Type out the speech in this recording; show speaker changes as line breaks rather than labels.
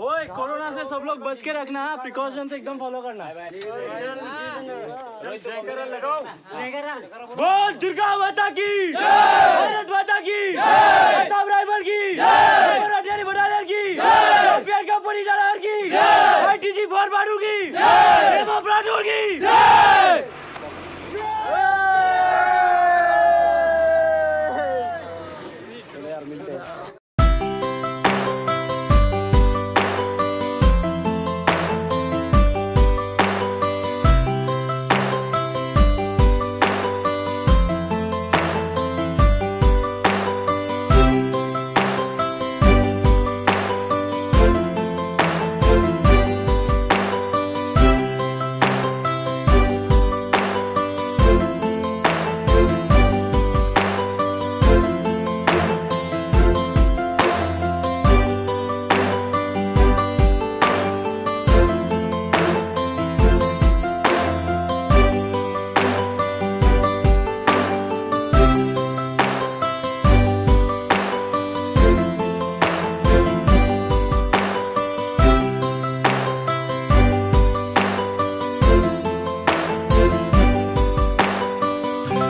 ओए कोरोना से सब लोग बच के रखना प्रिकॉशंस एकदम फॉलो करना। बोल दुर्गा माता की। भारत माता की। प्रताप रायबर की। डेयरी की। एफआर कंपनी की। आईटीसी फोर बाडू की। एमओ की